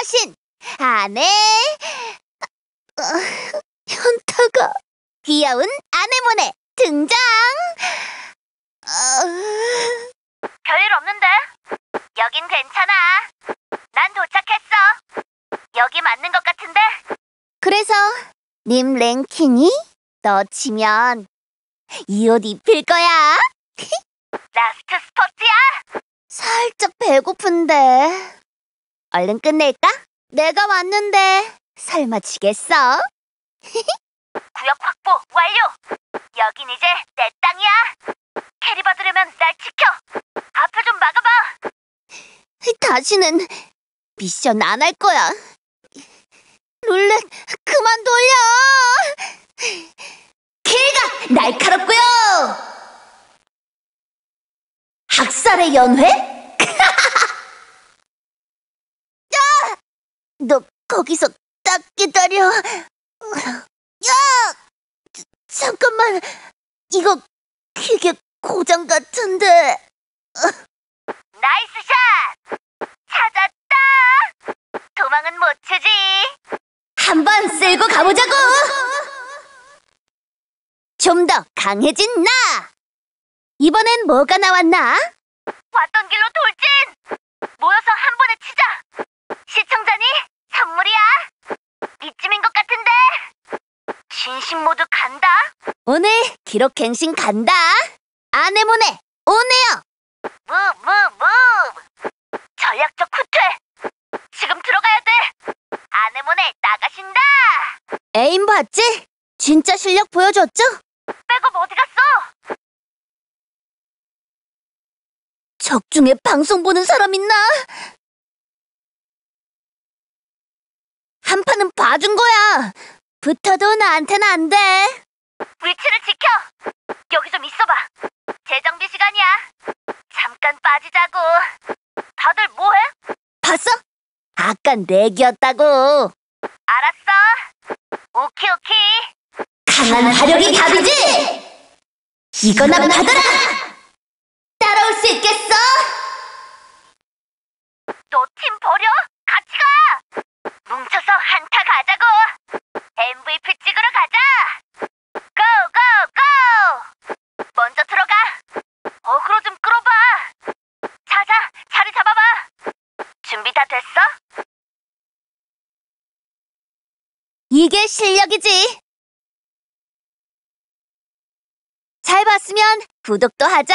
여신 아내 어, 현타가 귀여운 아내모네 등장. 어, 별일 없는데? 여긴 괜찮아. 난 도착했어. 여기 맞는 것 같은데? 그래서 님 랭킹이 너 치면 이 옷 입힐 거야. 라스트 스포츠야. 살짝 배고픈데. 얼른 끝낼까? 내가 왔는데 설마 지겠어? 구역 확보 완료. 여긴 이제 내 땅이야. carry 받으려면 날 지켜. 앞을 좀 막아봐. 다시는 미션 안 할 거야. 룰렛 그만 돌려. 개가 날카롭고요. 학살의 연회? 야! 너 거기서 딱 기다려. 야! 자, 잠깐만. 이거 기계 고장 같은데. nice shot. 찾았다. 도망은 못 치지. 한번 쓸고 가보자고! 좀 더 강해진 나! 이번엔 뭐가 나왔나? 왔던 길로 돌진. 모여서 한 번에 치자. 시청자니 선물이야. 이쯤인 것 같은데. 진심 모드 간다. 오늘 기록 갱신 간다! 아네모네, 오네요! 무브 무브. 전략적 후퇴. 지금 들어가야 돼. 아내모네 나가신다. 에임 봤지? 진짜 실력 보여줬죠? 백업 어디 갔어? 적중에 방송 보는 사람 있나? 한 판은 봐준 거야! 붙어도 나한텐 안 돼! 위치를 지켜. 여기 좀 있어봐. 재정비 시간이야. 잠깐 빠지자고. 다들 뭐해? 봤어? 아까 내기였다고! 알았어. 오키 오키. 강한 화력이 답이지! 이거나 받아라! 따라올 수 있겠어? 너 팀 버려? 같이 가. 뭉쳐서 한타 가자고. MVP 찍으러 가자. 고, 고, 고! 먼저 들어가. 어그로 좀 끌어봐. 자리 잡아봐. 준비 다 됐어? 이게 실력이지! 잘 봤으면 구독도 하자!